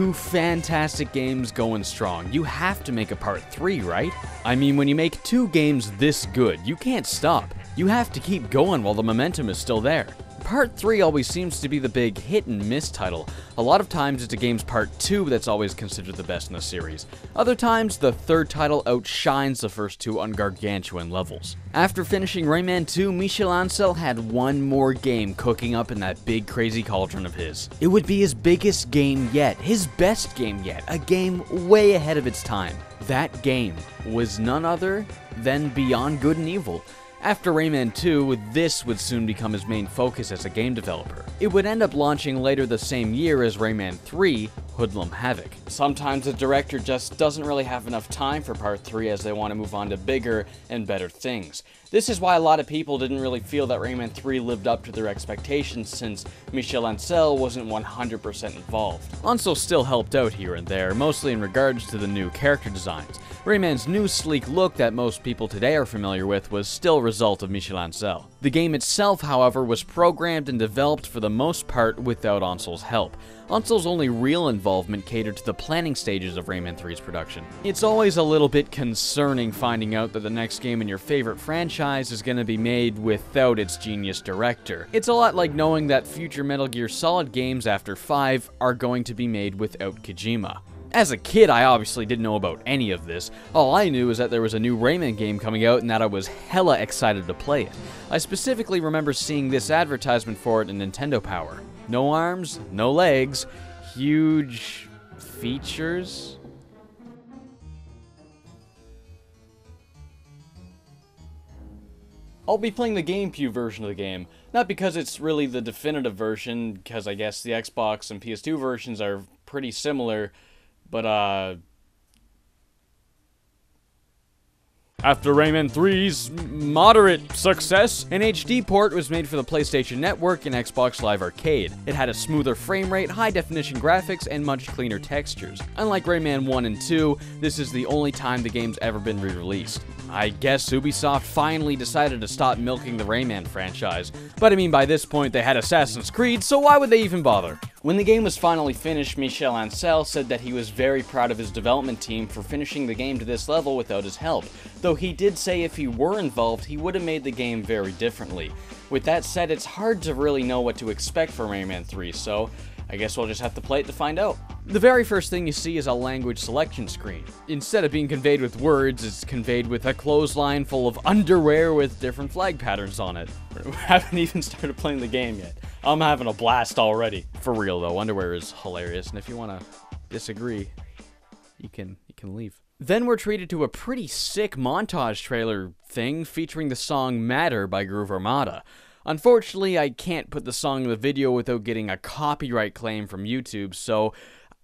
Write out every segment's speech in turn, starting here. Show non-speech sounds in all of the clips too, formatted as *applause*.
two fantastic games going strong. You have to make a part 3, right? I mean, when you make two games this good, you can't stop. You have to keep going while the momentum is still there. Part 3 always seems to be the big hit and miss title. A lot of times it's a game's Part 2 that's always considered the best in the series. Other times, the third title outshines the first two on gargantuan levels. After finishing Rayman 2, Michel Ancel had one more game cooking up in that big crazy cauldron of his. It would be his biggest game yet, his best game yet, a game way ahead of its time. That game was none other than Beyond Good and Evil. After Rayman 2, this would soon become his main focus as a game developer. It would end up launching later the same year as Rayman 3, Hoodlum Havoc. Sometimes the director just doesn't really have enough time for part 3 as they want to move on to bigger and better things. This is why a lot of people didn't really feel that Rayman 3 lived up to their expectations since Michel Ancel wasn't 100% involved. Ancel still helped out here and there, mostly in regards to the new character designs. Rayman's new sleek look that most people today are familiar with was still a result of Michel Ancel. The game itself, however, was programmed and developed for the most part without Ancel's help. Ancel's only real involvement catered to the planning stages of Rayman 3's production. It's always a little bit concerning finding out that the next game in your favorite franchise is going to be made without its genius director. It's a lot like knowing that future Metal Gear Solid games after 5 are going to be made without Kojima. As a kid, I obviously didn't know about any of this. All I knew was that there was a new Rayman game coming out and that I was hella excited to play it. I specifically remember seeing this advertisement for it in Nintendo Power. No arms, no legs, huge features. I'll be playing the GameCube version of the game, not because it's really the definitive version, because I guess the Xbox and PS2 versions are pretty similar, but uh After Rayman 3's moderate success, an HD port was made for the PlayStation Network and Xbox Live Arcade. It had a smoother frame rate, high definition graphics, and much cleaner textures. Unlike Rayman 1 and 2, this is the only time the game's ever been re-released. I guess Ubisoft finally decided to stop milking the Rayman franchise, but I mean by this point they had Assassin's Creed, so why would they even bother? When the game was finally finished, Michel Ancel said that he was very proud of his development team for finishing the game to this level without his help, though he did say if he were involved, he would have made the game very differently. With that said, it's hard to really know what to expect from Rayman 3, so I guess we'll just have to play it to find out. The very first thing you see is a language selection screen. Instead of being conveyed with words, it's conveyed with a clothesline full of underwear with different flag patterns on it. *laughs* We haven't even started playing the game yet. I'm having a blast already. For real though, underwear is hilarious, and if you want to disagree, you can you can leave. Then we're treated to a pretty sick montage trailer thing featuring the song Matter by Groove Armada. Unfortunately, I can't put the song in the video without getting a copyright claim from YouTube, so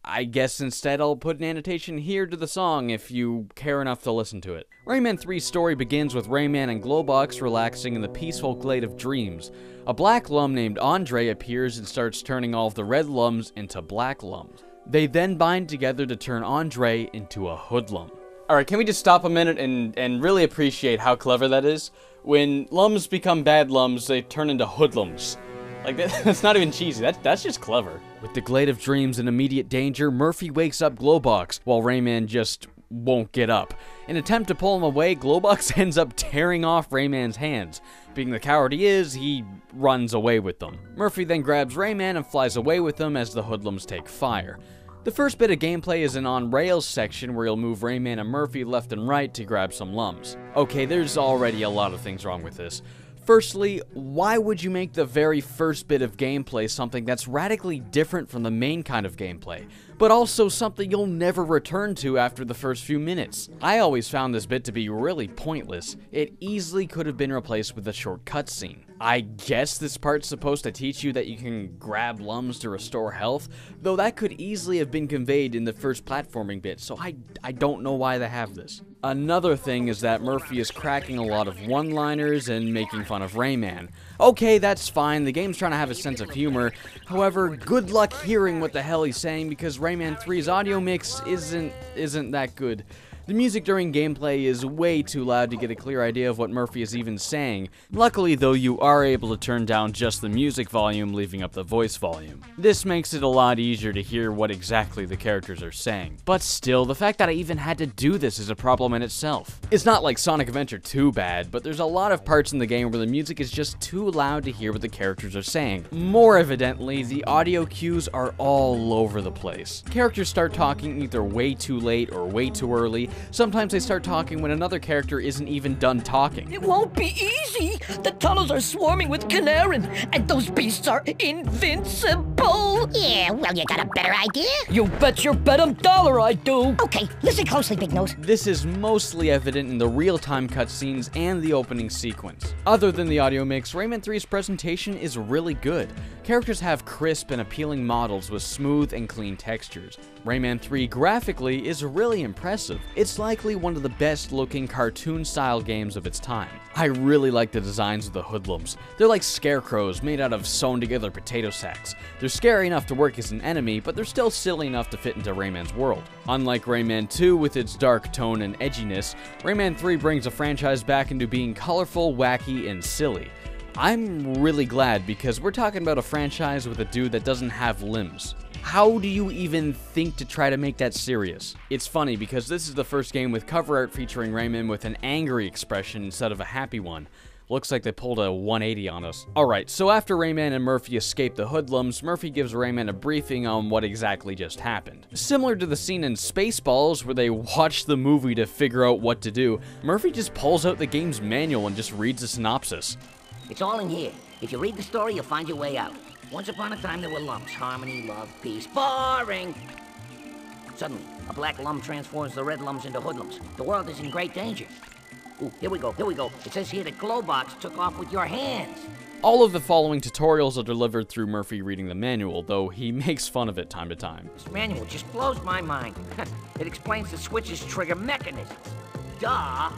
I guess instead I'll put an annotation here to the song if you care enough to listen to it. Rayman 3's story begins with Rayman and Globox relaxing in the peaceful glade of dreams. A black lum named Andre appears and starts turning all of the red lums into black lums. They then bind together to turn Andre into a hoodlum. Alright, can we just stop a minute and, and really appreciate how clever that is? When lums become bad lums, they turn into hoodlums. Like, that, *laughs* that's not even cheesy, that, that's just clever. With the Glade of Dreams in immediate danger, Murphy wakes up Globox, while Rayman just won't get up. In attempt to pull him away, Globox *laughs* ends up tearing off Rayman's hands. Being the coward he is, he runs away with them. Murphy then grabs Rayman and flies away with them as the hoodlums take fire. The first bit of gameplay is an on-rails section where you'll move Rayman and Murphy left and right to grab some lums. Okay, there's already a lot of things wrong with this. Firstly, why would you make the very first bit of gameplay something that's radically different from the main kind of gameplay, but also something you'll never return to after the first few minutes? I always found this bit to be really pointless. It easily could have been replaced with a short cutscene. I guess this part's supposed to teach you that you can grab lums to restore health, though that could easily have been conveyed in the first platforming bit, so I, I don't know why they have this. Another thing is that Murphy is cracking a lot of one-liners and making fun of Rayman. Okay, that's fine, the game's trying to have a sense of humor, however, good luck hearing what the hell he's saying because Rayman 3's audio mix isn't, isn't that good. The music during gameplay is way too loud to get a clear idea of what Murphy is even saying. Luckily though, you are able to turn down just the music volume, leaving up the voice volume. This makes it a lot easier to hear what exactly the characters are saying. But still, the fact that I even had to do this is a problem in itself. It's not like Sonic Adventure 2 bad, but there's a lot of parts in the game where the music is just too loud to hear what the characters are saying. More evidently, the audio cues are all over the place. Characters start talking either way too late or way too early. Sometimes they start talking when another character isn't even done talking. It won't be easy. The tunnels are swarming with Knaaren, and those beasts are invincible. Yeah, well, you got a better idea? You bet your bedum dollar I do. Okay, listen closely, Big Nose. This is mostly evident in the real-time cutscenes and the opening sequence. Other than the audio mix, Rayman 3's presentation is really good. Characters have crisp and appealing models with smooth and clean textures. Rayman 3 graphically is really impressive. It's likely one of the best looking cartoon style games of its time. I really like the designs of the hoodlums. They're like scarecrows made out of sewn together potato sacks. They're scary enough to work as an enemy, but they're still silly enough to fit into Rayman's world. Unlike Rayman 2 with its dark tone and edginess, Rayman 3 brings the franchise back into being colorful, wacky, and silly. I'm really glad because we're talking about a franchise with a dude that doesn't have limbs. How do you even think to try to make that serious? It's funny because this is the first game with cover art featuring Rayman with an angry expression instead of a happy one. Looks like they pulled a 180 on us. Alright, so after Rayman and Murphy escape the hoodlums, Murphy gives Rayman a briefing on what exactly just happened. Similar to the scene in Spaceballs where they watch the movie to figure out what to do, Murphy just pulls out the game's manual and just reads the synopsis. It's all in here. If you read the story, you'll find your way out. Once upon a time, there were lums. Harmony, love, peace. Boring! Suddenly, a black lum transforms the red lums into hoodlums. The world is in great danger. Ooh, here we go, here we go. It says here that Globox took off with your hands. All of the following tutorials are delivered through Murphy reading the manual, though he *laughs* makes fun of it time to time. This manual just blows my mind. *laughs* it explains the switch's trigger mechanism. Duh!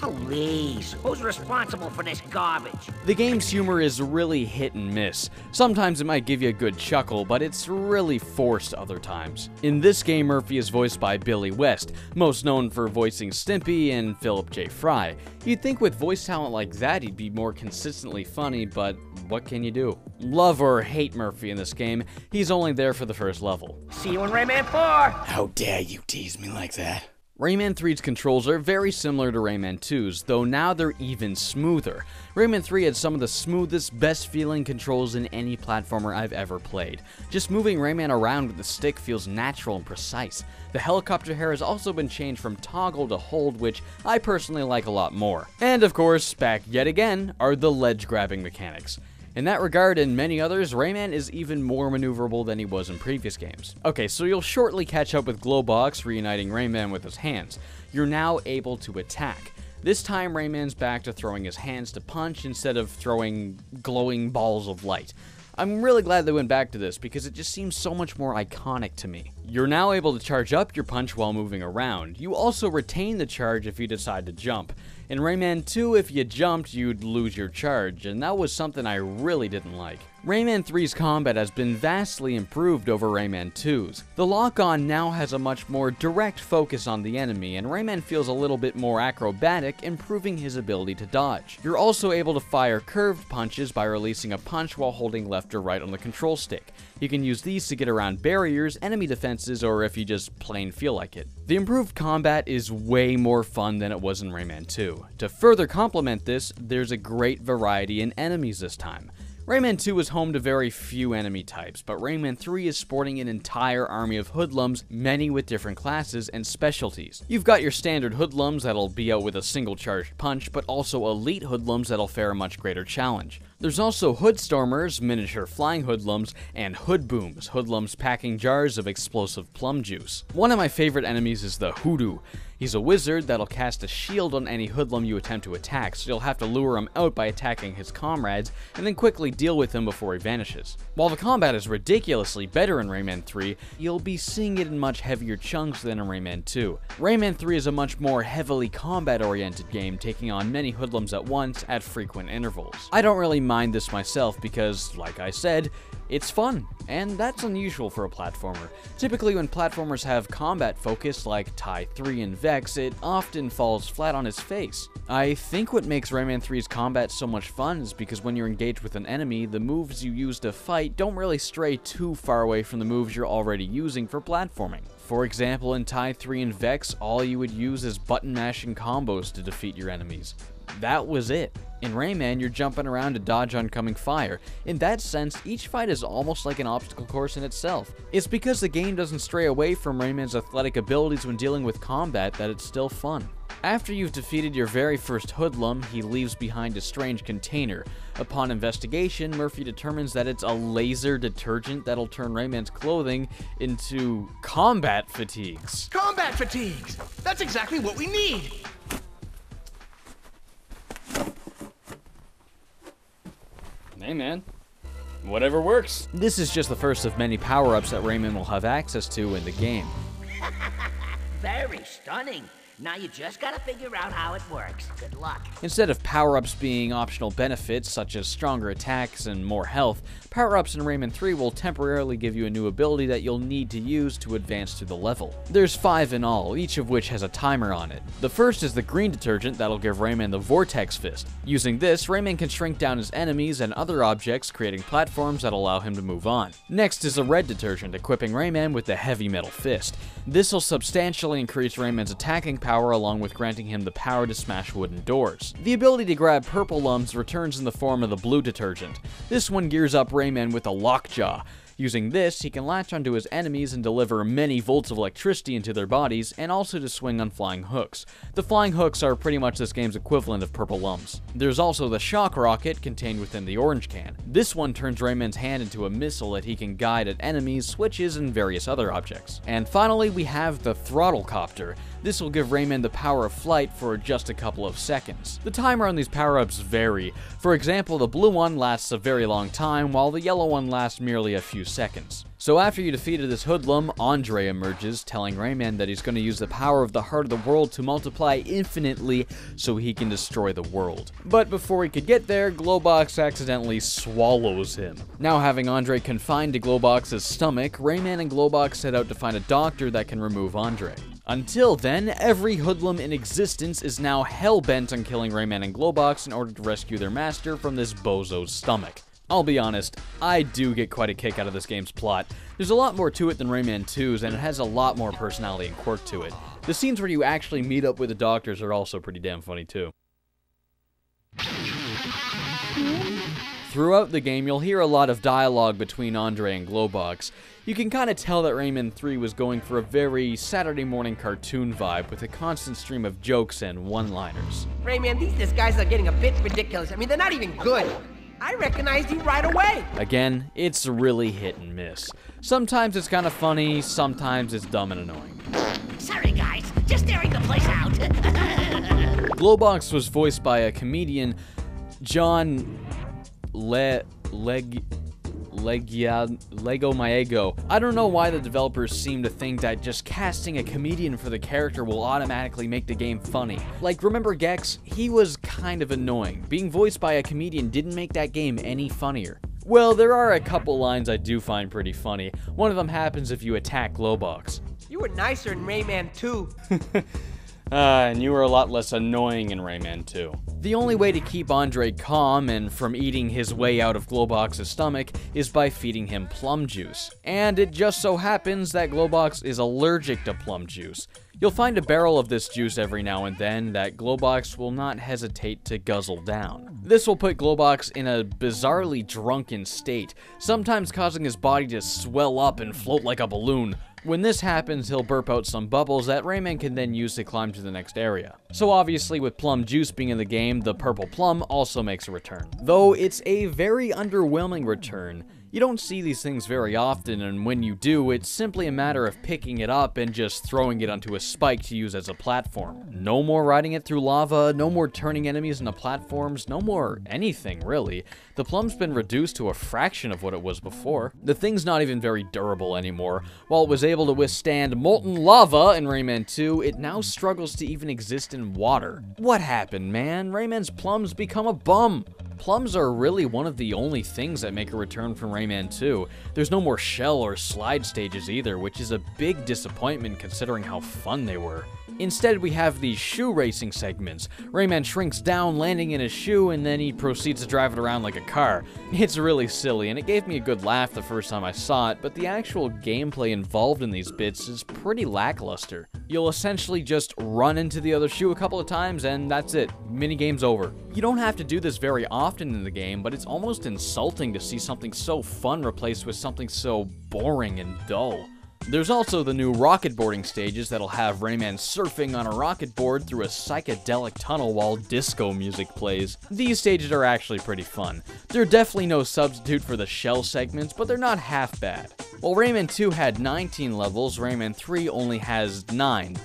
Police! Who's responsible for this garbage? The game's humor is really hit and miss. Sometimes it might give you a good chuckle, but it's really forced other times. In this game, Murphy is voiced by Billy West, most known for voicing Stimpy and Philip J. Fry. You'd think with voice talent like that, he'd be more consistently funny, but what can you do? Love or hate Murphy in this game, he's only there for the first level. See you in Rayman 4! How dare you tease me like that? Rayman 3's controls are very similar to Rayman 2's, though now they're even smoother. Rayman 3 had some of the smoothest, best feeling controls in any platformer I've ever played. Just moving Rayman around with the stick feels natural and precise. The helicopter hair has also been changed from toggle to hold, which I personally like a lot more. And of course, back yet again, are the ledge grabbing mechanics. In that regard and many others, Rayman is even more maneuverable than he was in previous games. Okay, so you'll shortly catch up with Globox reuniting Rayman with his hands. You're now able to attack. This time Rayman's back to throwing his hands to punch instead of throwing glowing balls of light. I'm really glad they went back to this because it just seems so much more iconic to me. You're now able to charge up your punch while moving around. You also retain the charge if you decide to jump. In Rayman 2, if you jumped, you'd lose your charge, and that was something I really didn't like. Rayman 3's combat has been vastly improved over Rayman 2's. The lock-on now has a much more direct focus on the enemy, and Rayman feels a little bit more acrobatic, improving his ability to dodge. You're also able to fire curved punches by releasing a punch while holding left or right on the control stick. You can use these to get around barriers, enemy defenses, or if you just plain feel like it. The improved combat is way more fun than it was in Rayman 2. To further complement this, there's a great variety in enemies this time. Rayman 2 is home to very few enemy types, but Rayman 3 is sporting an entire army of hoodlums, many with different classes and specialties. You've got your standard hoodlums that'll be out with a single charged punch, but also elite hoodlums that'll fare a much greater challenge. There's also Hoodstormers, miniature flying hoodlums, and Hoodbooms, hoodlums packing jars of explosive plum juice. One of my favorite enemies is the Hoodoo. He's a wizard that'll cast a shield on any hoodlum you attempt to attack, so you'll have to lure him out by attacking his comrades, and then quickly deal with him before he vanishes. While the combat is ridiculously better in Rayman 3, you'll be seeing it in much heavier chunks than in Rayman 2. Rayman 3 is a much more heavily combat-oriented game, taking on many hoodlums at once at frequent intervals. I don't really mind this myself because, like I said, it's fun, and that's unusual for a platformer. Typically, when platformers have combat focus like Tai 3 and Vex, it often falls flat on its face. I think what makes Rayman 3's combat so much fun is because when you're engaged with an enemy, the moves you use to fight don't really stray too far away from the moves you're already using for platforming. For example, in Tai 3 and Vex, all you would use is button mashing combos to defeat your enemies. That was it. In Rayman, you're jumping around to dodge oncoming fire. In that sense, each fight is almost like an obstacle course in itself. It's because the game doesn't stray away from Rayman's athletic abilities when dealing with combat that it's still fun. After you've defeated your very first hoodlum, he leaves behind a strange container. Upon investigation, Murphy determines that it's a laser detergent that'll turn Rayman's clothing into combat fatigues. Combat fatigues! That's exactly what we need! Hey man, whatever works. This is just the first of many power-ups that Rayman will have access to in the game. *laughs* Very stunning. Now you just gotta figure out how it works. Good luck. Instead of power-ups being optional benefits such as stronger attacks and more health, power-ups in Rayman 3 will temporarily give you a new ability that you'll need to use to advance through the level. There's five in all, each of which has a timer on it. The first is the green detergent that'll give Rayman the Vortex Fist. Using this, Rayman can shrink down his enemies and other objects, creating platforms that allow him to move on. Next is the red detergent, equipping Rayman with the Heavy Metal Fist. This will substantially increase Rayman's attacking power along with granting him the power to smash wooden doors. The ability to grab purple lums returns in the form of the blue detergent. This one gears up Rayman with a lockjaw. Using this, he can latch onto his enemies and deliver many volts of electricity into their bodies, and also to swing on flying hooks. The flying hooks are pretty much this game's equivalent of purple lums. There's also the shock rocket contained within the orange can. This one turns Rayman's hand into a missile that he can guide at enemies, switches, and various other objects. And finally, we have the throttle copter. This will give Rayman the power of flight for just a couple of seconds. The timer on these power-ups vary. For example, the blue one lasts a very long time, while the yellow one lasts merely a few seconds. So after you defeated this hoodlum, Andre emerges, telling Rayman that he's going to use the power of the heart of the world to multiply infinitely so he can destroy the world. But before he could get there, Globox accidentally swallows him. Now having Andre confined to Globox's stomach, Rayman and Globox set out to find a doctor that can remove Andre. Until then, every hoodlum in existence is now hell-bent on killing Rayman and Globox in order to rescue their master from this bozo's stomach. I'll be honest, I do get quite a kick out of this game's plot. There's a lot more to it than Rayman 2's, and it has a lot more personality and quirk to it. The scenes where you actually meet up with the doctors are also pretty damn funny too. Throughout the game, you'll hear a lot of dialogue between Andre and Globox. You can kind of tell that Rayman 3 was going for a very Saturday morning cartoon vibe with a constant stream of jokes and one-liners. Rayman, these disguises are getting a bit ridiculous. I mean, they're not even good. I recognized you right away. Again, it's really hit and miss. Sometimes it's kind of funny, sometimes it's dumb and annoying. Sorry, guys. Just airing the place out. *laughs* Globox was voiced by a comedian, John Le Leg Legia, Lego My Ego. I don't know why the developers seem to think that just casting a comedian for the character will automatically make the game funny. Like, remember Gex? He was kind of annoying. Being voiced by a comedian didn't make that game any funnier. Well, there are a couple lines I do find pretty funny. One of them happens if you attack Globox. You were nicer in Rayman 2. *laughs* Uh, and you were a lot less annoying in Rayman 2. The only way to keep Andre calm and from eating his way out of Globox's stomach is by feeding him plum juice. And it just so happens that Globox is allergic to plum juice. You'll find a barrel of this juice every now and then that Globox will not hesitate to guzzle down. This will put Globox in a bizarrely drunken state, sometimes causing his body to swell up and float like a balloon. When this happens, he'll burp out some bubbles that Rayman can then use to climb to the next area. So obviously, with Plum Juice being in the game, the Purple Plum also makes a return. Though it's a very underwhelming return, you don't see these things very often, and when you do, it's simply a matter of picking it up and just throwing it onto a spike to use as a platform. No more riding it through lava, no more turning enemies into platforms, no more anything, really. The plum's been reduced to a fraction of what it was before. The thing's not even very durable anymore. While it was able to withstand molten lava in Rayman 2, it now struggles to even exist in water. What happened, man? Rayman's plum's become a bum. Plums are really one of the only things that make a return from Rayman 2. There's no more shell or slide stages either, which is a big disappointment considering how fun they were. Instead, we have these shoe racing segments. Rayman shrinks down, landing in his shoe, and then he proceeds to drive it around like a car. *laughs* It's really silly, and it gave me a good laugh the first time I saw it, but the actual gameplay involved in these bits is pretty lackluster. You'll essentially just run into the other shoe a couple of times, and that's it. Minigame's over. You don't have to do this very often in the game, but it's almost insulting to see something so fun replaced with something so boring and dull. There's also the new rocket boarding stages that'll have Rayman surfing on a rocket board through a psychedelic tunnel while disco music plays. These stages are actually pretty fun. They're definitely no substitute for the shell segments, but they're not half bad. While Rayman 2 had 19 levels, Rayman 3 only has 9.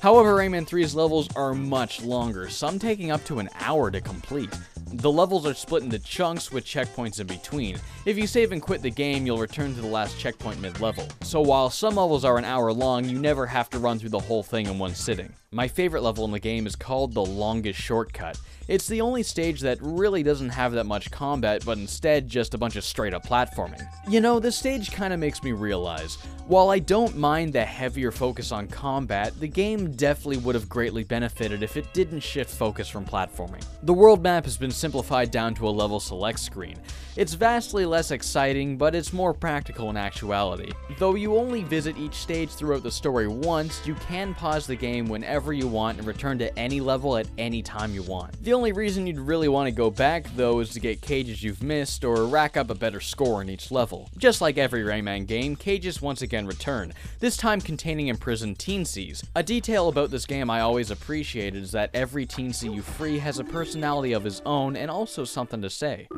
However, Rayman 3's levels are much longer, some taking up to an hour to complete. The levels are split into chunks with checkpoints in between. If you save and quit the game, you'll return to the last checkpoint mid-level. So while some levels are an hour long, you never have to run through the whole thing in one sitting. My favorite level in the game is called the Longest Shortcut. It's the only stage that really doesn't have that much combat, but instead just a bunch of straight up platforming. You know, this stage kinda makes me realize, while I don't mind the heavier focus on combat, the game definitely would have greatly benefited if it didn't shift focus from platforming. The world map has been simplified down to a level select screen. It's vastly less exciting, but it's more practical in actuality. Though you only visit each stage throughout the story once, you can pause the game whenever you want and return to any level at any time you want. The only reason you'd really want to go back, though, is to get cages you've missed or rack up a better score in each level. Just like every Rayman game, cages once again return, this time containing imprisoned teensies. A detail about this game I always appreciated is that every teensy you free has a personality of his own and also something to say.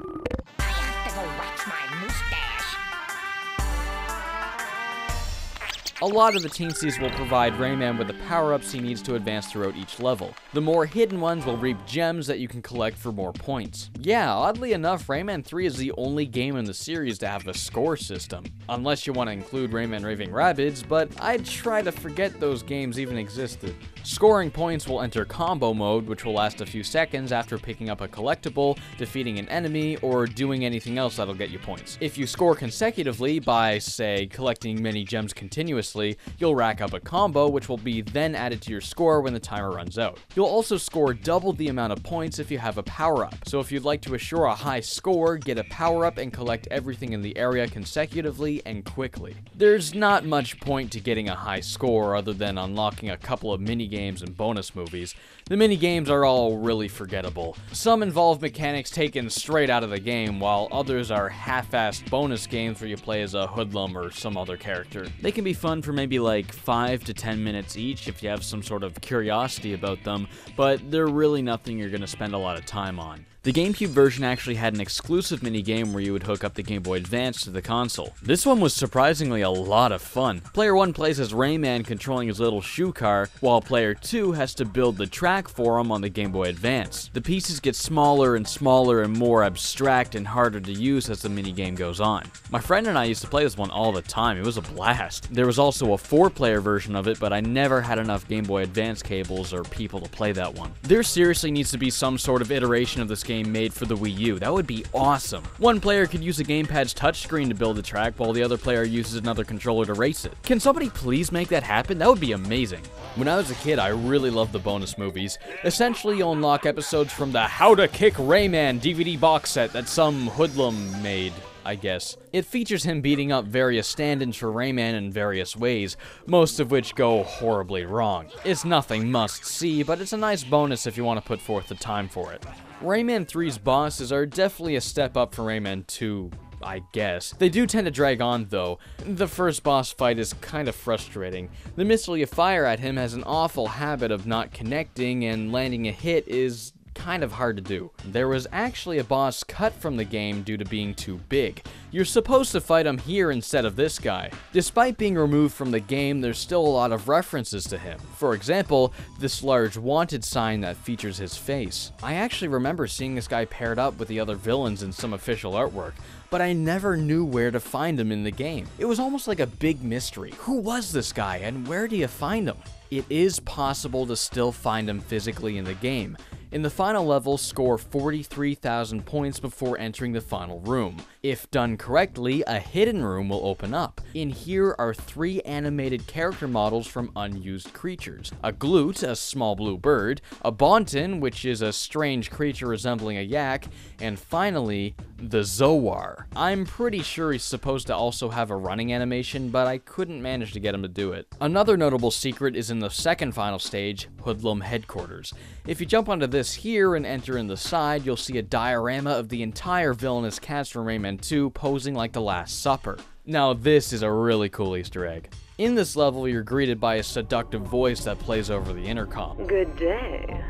A lot of the teensies will provide Rayman with the power-ups he needs to advance throughout each level. The more hidden ones will reap gems that you can collect for more points. Yeah, oddly enough, Rayman 3 is the only game in the series to have a score system. Unless you want to include Rayman Raving Rabbids, but I'd try to forget those games even existed. Scoring points will enter combo mode, which will last a few seconds after picking up a collectible, defeating an enemy, or doing anything else that'll get you points. If you score consecutively by, say, collecting many gems continuously, you'll rack up a combo, which will be then added to your score when the timer runs out. You'll also score double the amount of points if you have a power-up. So if you'd like to assure a high score, get a power-up and collect everything in the area consecutively and quickly. There's not much point to getting a high score other than unlocking a couple of mini games and bonus movies. The mini games are all really forgettable. Some involve mechanics taken straight out of the game, while others are half-assed bonus games where you play as a hoodlum or some other character. They can be fun for maybe like 5 to 10 minutes each if you have some sort of curiosity about them, but they're really nothing you're going to spend a lot of time on. The GameCube version actually had an exclusive minigame where you would hook up the Game Boy Advance to the console. This one was surprisingly a lot of fun. Player 1 plays as Rayman controlling his little shoe car, while player 2 has to build the track for him on the Game Boy Advance. The pieces get smaller and smaller and more abstract and harder to use as the minigame goes on. My friend and I used to play this one all the time, it was a blast. There was also a 4-player version of it, but I never had enough Game Boy Advance cables or people to play that one. There seriously needs to be some sort of iteration of this game made for the Wii U. That would be awesome. One player could use a gamepad's touchscreen to build a track while the other player uses another controller to race it. Can somebody please make that happen? That would be amazing. When I was a kid, I really loved the bonus movies. Essentially, you'll unlock episodes from the How to Kick Rayman DVD box set that some hoodlum made. I guess. It features him beating up various stand-ins for Rayman in various ways, most of which go horribly wrong. It's nothing must-see, but it's a nice bonus if you want to put forth the time for it. Rayman 3's bosses are definitely a step up from Rayman 2, I guess. They do tend to drag on though. The first boss fight is kind of frustrating. The missile you fire at him has an awful habit of not connecting and landing a hit is kind of hard to do. There was actually a boss cut from the game due to being too big. You're supposed to fight him here instead of this guy. Despite being removed from the game, there's still a lot of references to him. For example, this large wanted sign that features his face. I actually remember seeing this guy paired up with the other villains in some official artwork, but I never knew where to find him in the game. It was almost like a big mystery. Who was this guy and where do you find him? It is possible to still find him physically in the game. In the final level, score 43,000 points before entering the final room. If done correctly, a hidden room will open up. In here are three animated character models from unused creatures. A glute, a small blue bird, a bonton, which is a strange creature resembling a yak, and finally, the Zoar. I'm pretty sure he's supposed to also have a running animation, but I couldn't manage to get him to do it. Another notable secret is in the second final stage, Hoodlum Headquarters. If you jump onto this here and enter in the side, you'll see a diorama of the entire villainous cast from Rayman 2 posing like the Last Supper. Now this is a really cool Easter egg. In this level, you're greeted by a seductive voice that plays over the intercom. Good day.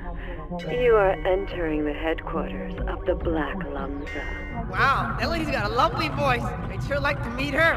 You are entering the headquarters of the Black Lumza. Wow, that lady's got a lovely voice. I'd sure like to meet her.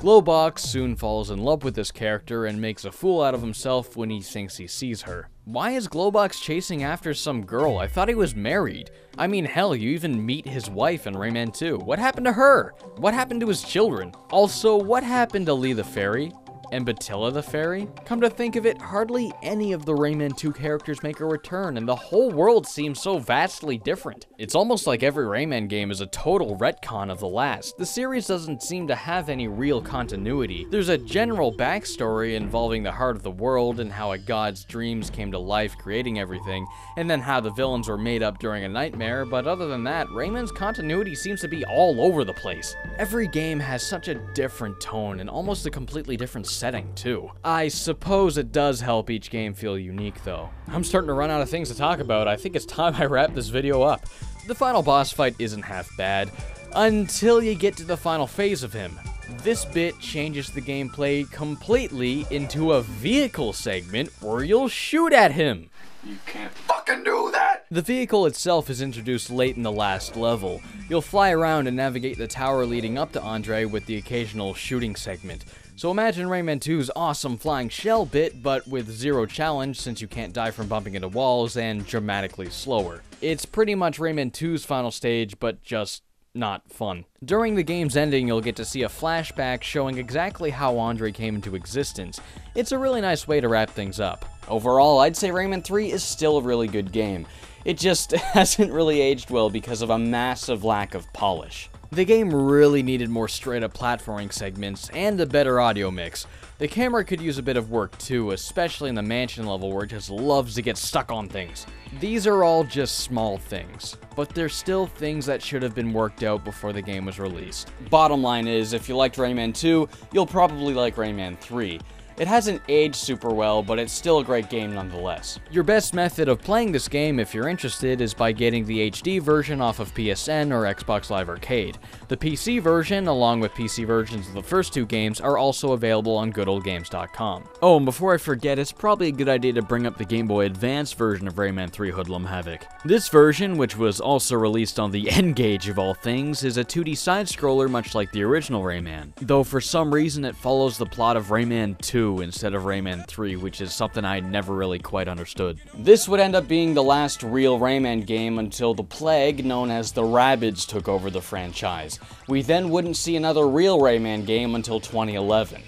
Globox soon falls in love with this character and makes a fool out of himself when he thinks he sees her. Why is Globox chasing after some girl? I thought he was married. I mean, hell, you even meet his wife in Rayman 2. What happened to her? What happened to his children? Also, what happened to Ly the Fairy? And Betilla the Fairy? Come to think of it, hardly any of the Rayman 2 characters make a return, and the whole world seems so vastly different. It's almost like every Rayman game is a total retcon of the last. The series doesn't seem to have any real continuity. There's a general backstory involving the heart of the world and how a god's dreams came to life creating everything, and then how the villains were made up during a nightmare, but other than that, Rayman's continuity seems to be all over the place. Every game has such a different tone and almost a completely different setting, too. I suppose it does help each game feel unique, though. I'm starting to run out of things to talk about. I think it's time I wrap this video up. The final boss fight isn't half bad, until you get to the final phase of him. This bit changes the gameplay completely into a vehicle segment where you'll shoot at him. You can't fucking do that! The vehicle itself is introduced late in the last level. You'll fly around and navigate the tower leading up to Andre with the occasional shooting segment. So imagine Rayman 2's awesome flying shell bit, but with zero challenge since you can't die from bumping into walls and dramatically slower. It's pretty much Rayman 2's final stage, but just not fun. During the game's ending, you'll get to see a flashback showing exactly how Andre came into existence. It's a really nice way to wrap things up. Overall, I'd say Rayman 3 is still a really good game. It just *laughs* hasn't really aged well because of a massive lack of polish. The game really needed more straight up platforming segments and a better audio mix. The camera could use a bit of work too, especially in the mansion level where it just loves to get stuck on things. These are all just small things, but they're still things that should have been worked out before the game was released. Bottom line is, if you liked Rayman 2, you'll probably like Rayman 3. It hasn't aged super well, but it's still a great game nonetheless. Your best method of playing this game, if you're interested, is by getting the HD version off of PSN or Xbox Live Arcade. The PC version, along with PC versions of the first two games, are also available on goodoldgames.com. Oh, and before I forget, it's probably a good idea to bring up the Game Boy Advance version of Rayman 3 Hoodlum Havoc. This version, which was also released on the *laughs* N-Gage of all things, is a 2D side-scroller much like the original Rayman, though for some reason it follows the plot of Rayman 2 instead of Rayman 3, which is something I never really quite understood. This would end up being the last real Rayman game until the plague known as the Rabbids took over the franchise. We then wouldn't see another real Rayman game until 2011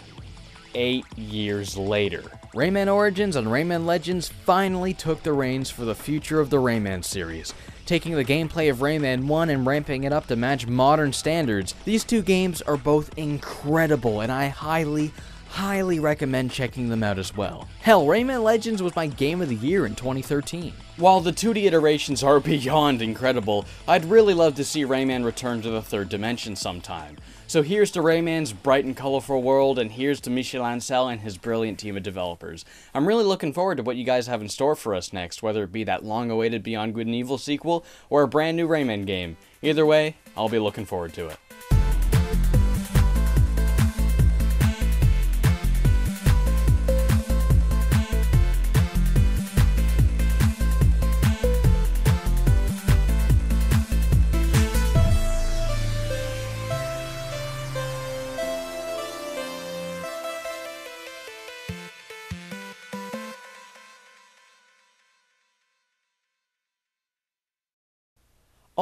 eight years later. Rayman Origins and Rayman Legends finally took the reins for the future of the Rayman series. Taking the gameplay of Rayman 1 and ramping it up to match modern standards, these two games are both incredible and I highly, highly recommend checking them out as well. Hell, Rayman Legends was my game of the year in 2013. While the 2D iterations are *laughs* beyond incredible, I'd really love to see Rayman return to the third dimension sometime. So here's to Rayman's bright and colorful world, and here's to Michel Ancel and his brilliant team of developers. I'm really looking forward to what you guys have in store for us next, whether it be that long-awaited Beyond Good and Evil sequel, or a brand new Rayman game. Either way, I'll be looking forward to it.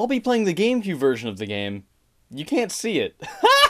I'll be playing the GameCube version of the game. You can't see it. *laughs*